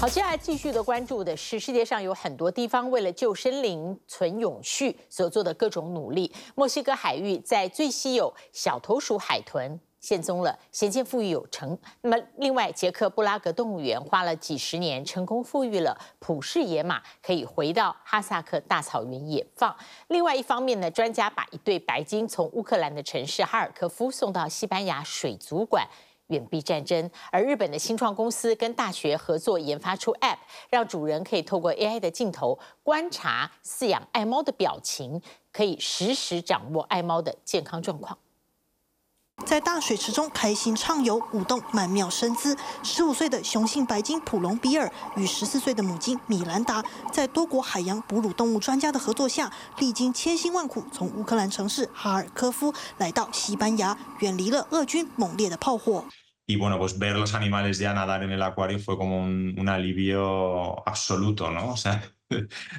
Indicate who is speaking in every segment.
Speaker 1: 好，接下来继续的关注的是世界上有很多地方为了救生灵存永续所做的各种努力。墨西哥海域在最稀有小头鼠海豚现踪了，衔接富裕有成。那么，另外捷克布拉格动物园花了几十年，成功富裕了普氏野马，可以回到哈萨克大草原野放。另外一方面呢，专家把一对白鲸从乌克兰的城市哈尔科夫送到西班牙水族馆。远避战争，而日本的新创公司跟大学合作研发出 App，让主人可以透过 AI 的镜头观察饲养爱猫的表情，可以实时掌握爱猫的健康状况。
Speaker 2: 在大水池中开心畅游，舞动曼妙身姿。十五岁的雄性白鲸普隆比尔与十四岁的母鲸米兰达，在多国海洋哺乳动物专家的合作下，历经千辛万苦，从乌克兰城市哈尔科夫来到西班牙，远离了俄军猛烈的炮火。
Speaker 3: y bueno, pues ver los animales ya nadar en el acuario fue como un, alivio absoluto, ¿no? O sea,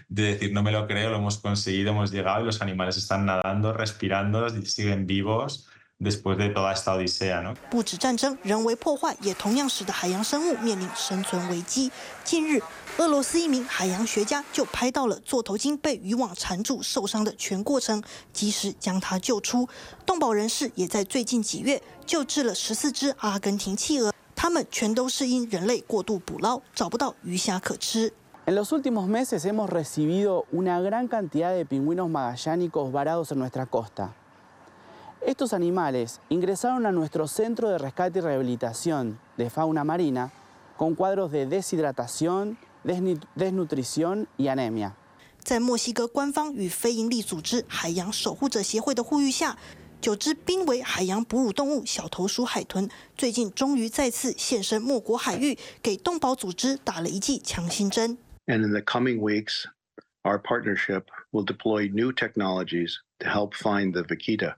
Speaker 3: de decir, no me lo creo, lo hemos conseguido, hemos llegado y los animales están nadando, respirando, siguen vivos. después de toda esta odisea, ¿no?
Speaker 2: 不止战争，人为破坏也同样使得海洋生物面临生存危机。近日，俄罗斯一名海洋学家就拍到了座头鲸被渔网缠住受伤的全过程，及时将它救出。动保人士也在最近几月救治了十四只阿根廷企鹅，它们全都是因人类过度捕捞，找不到鱼虾可吃。
Speaker 4: En los últimos meses hemos recibido una gran cantidad de pingüinos magallánicos varados en nuestra costa. Estos animales ingresaron a nuestro centro de rescate y rehabilitación de fauna marina con cuadros de deshidratación, desnutrición y anemia.
Speaker 2: 在墨西哥官方与非营利组织海洋守护者协会的呼吁下，九只濒危海洋哺乳动物小头鼠海豚最近终于再次现身莫国海域，给动保组织打了一剂强心针。
Speaker 5: And in the coming weeks, our partnership will deploy new technologies to help find the vaquita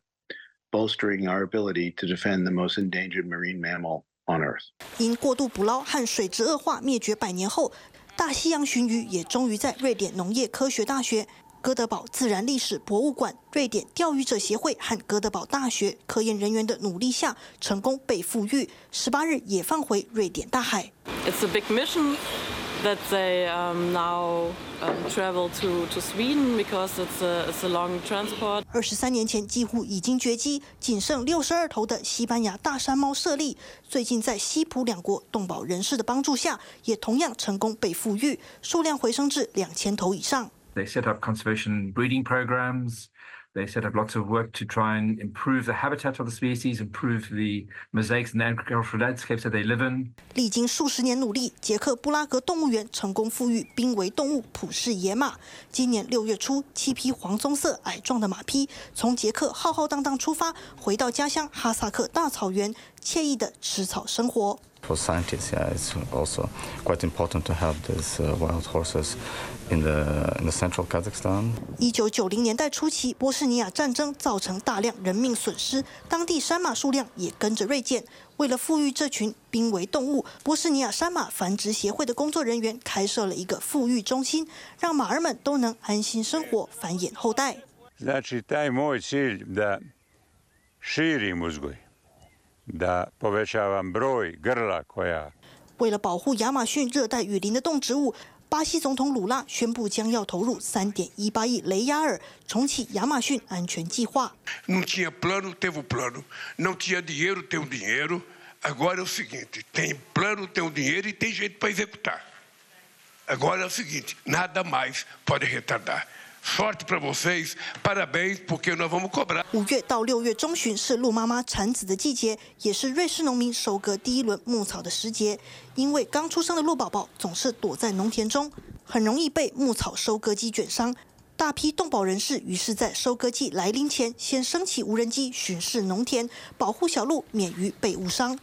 Speaker 5: Bolstering our ability to defend the most endangered marine mammal on Earth.
Speaker 2: 因过度捕捞和水质恶化灭绝百年后，大西洋鲟鱼也终于在瑞典农业科学大学、哥德堡自然历史博物馆、瑞典钓鱼者协会和哥德堡大学科研人员的努力下，成功被复育。十八日也放回瑞典大海。
Speaker 6: It's a big mission. that they um, now um, travel to, to Sweden because it's a, it's a long transport.
Speaker 2: 二十三年前几乎已经绝迹，仅剩六十二头的西班牙大山猫设立，最近在西普两国动保人士的帮助下，也同样成功被复育，数量回升至两千头以上。
Speaker 7: They set up conservation breeding programs. They set up lots of work to try and improve the habitat of the species, improve the mosaics and agricultural landscapes that they live in.
Speaker 2: 历经数十年努力，捷克布拉格动物园成功复育濒危动物普氏野马。今年六月初，七匹黄棕色矮壮的马匹从捷克浩浩荡荡出发，回到家乡哈萨克大草原，惬意的吃草生活。
Speaker 8: For scientists, yeah, it's also quite important to have these wild horses in the in the central Kazakhstan.
Speaker 2: 一九九零年代初期，波斯尼亚战争造成大量人命损失，当地山马数量也跟着锐减。为了富裕这群濒危动物，波斯尼亚山马繁殖协会的工作人员开设了一个富裕中心，让马儿们都能安心生活，繁衍后代。
Speaker 9: da širim uzgoj.
Speaker 2: 为了保护亚马逊热带雨林的动植物，巴西总统鲁拉宣布将要投入三点一八亿雷亚尔重启亚马逊安全计划。
Speaker 10: Não tinha plano, teve o plano. Não tinha dinheiro, tem o dinheiro. Agora é o seguinte: tem plano, tem o dinheiro e tem jeito para executar. Agora é o seguinte: nada mais pode retardar. Forte para vocês, parabéns, porque nós vamos cobrar.
Speaker 2: 五月到六月中旬是鹿妈妈产子的季节，也是瑞士农民收割第一轮牧草的时节。因为刚出生的鹿宝宝总是躲在农田中，很容易被牧草收割机卷伤。大批动保人士于是，在收割季来临前，先升起无人机巡视农田，保护小鹿免于被误伤。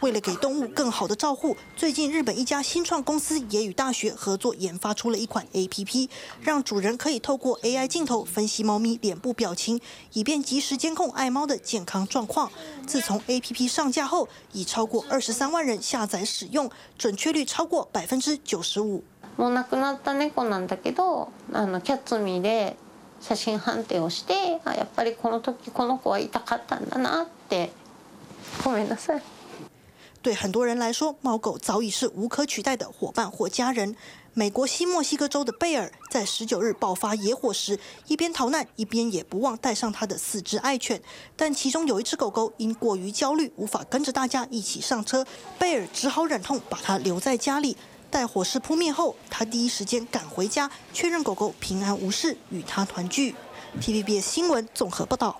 Speaker 2: 为了给动物更好的照护，最近日本一家新创公司也与大学合作研发出了一款 APP，让主人可以透过 AI 镜头分析猫咪脸部表情，以便及时监控爱猫的健康状况。自从 APP 上架后，已超过二十三万人下载使用，准确率超过百分之九十五。
Speaker 11: もう亡くなった猫なんだけど、あのキャッツミで写真判定をして、あやっぱりこの時この子は痛かったんだなって。ごめんなさい。
Speaker 2: 对很多人来说，猫狗早已是无可取代的伙伴或家人。美国西墨西哥州的贝尔在十九日爆发野火时，一边逃难，一边也不忘带上他的四只爱犬。但其中有一只狗狗因过于焦虑，无法跟着大家一起上车，贝尔只好忍痛把它留在家里。待火势扑灭后，他第一时间赶回家，确认狗狗平安无事，与他团聚。Tvb 新闻综合报道。